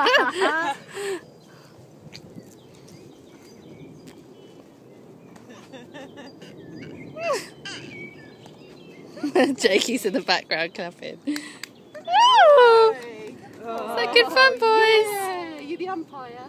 Jakey's in the background clapping. Oh, is that good fun, boys? Yeah, you the umpire.